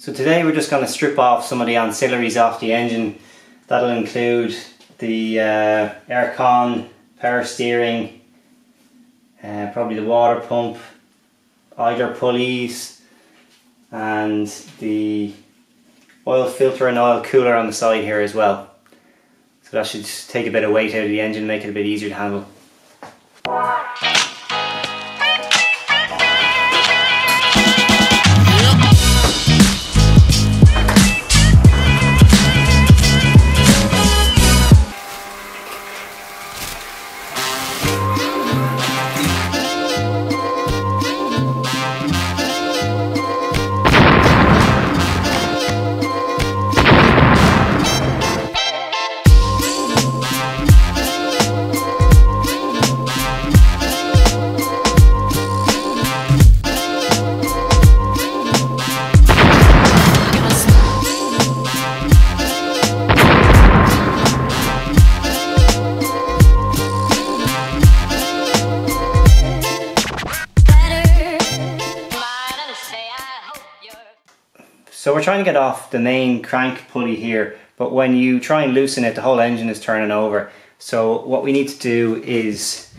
So today we're just going to strip off some of the ancillaries off the engine. That'll include the uh, aircon, power steering, uh, probably the water pump, idler pulleys and the oil filter and oil cooler on the side here as well. So that should take a bit of weight out of the engine, and make it a bit easier to handle. So we're trying to get off the main crank pulley here, but when you try and loosen it, the whole engine is turning over. So what we need to do is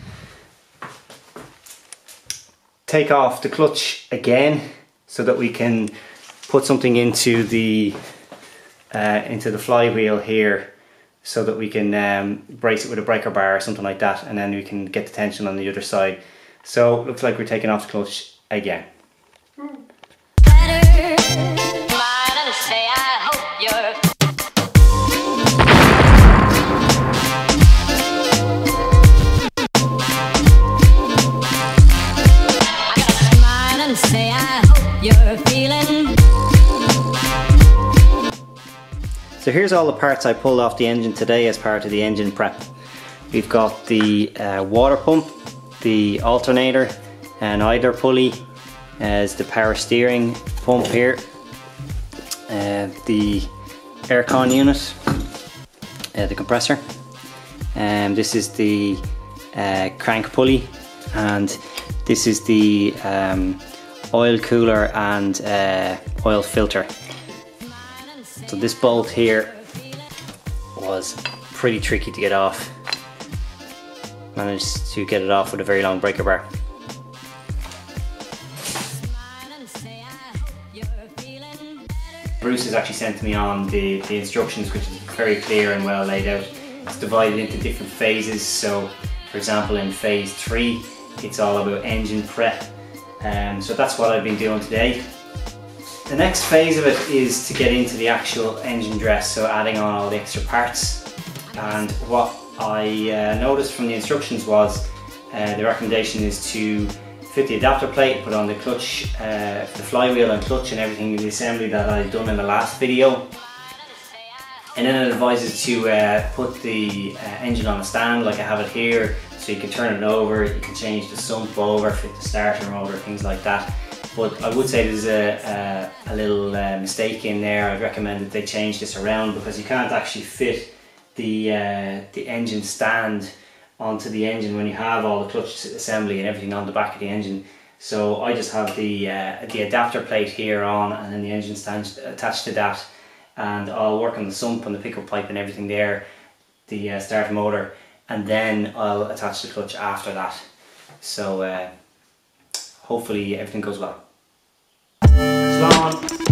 take off the clutch again so that we can put something into the uh, into the flywheel here so that we can um, brace it with a breaker bar or something like that and then we can get the tension on the other side. So looks like we're taking off the clutch again. So here's all the parts I pulled off the engine today as part of the engine prep. We've got the uh, water pump, the alternator, an idler pulley, as the power steering pump here, uh, the aircon unit, uh, the compressor, and um, this is the uh, crank pulley, and this is the um, oil cooler and uh, oil filter. So this bolt here was pretty tricky to get off. Managed to get it off with a very long breaker bar. Bruce has actually sent me on the, the instructions which is very clear and well laid out. It's divided into different phases so for example in phase 3 it's all about engine prep um, so that's what I've been doing today. The next phase of it is to get into the actual engine dress, so adding on all the extra parts. And what I uh, noticed from the instructions was uh, the recommendation is to fit the adapter plate, put on the clutch, uh, the flywheel and clutch and everything in the assembly that I've done in the last video. And then it advises to uh, put the uh, engine on a stand like I have it here, so you can turn it over, you can change the sump over, fit the starter motor, things like that. But I would say there's a, a, a little uh, mistake in there. I'd recommend that they change this around because you can't actually fit the, uh, the engine stand onto the engine when you have all the clutch assembly and everything on the back of the engine. So I just have the, uh, the adapter plate here on and then the engine stand attached to that and I'll work on the sump and the pickup pipe and everything there, the uh, starter motor and then I'll attach the clutch after that. So uh, hopefully everything goes well. Slán!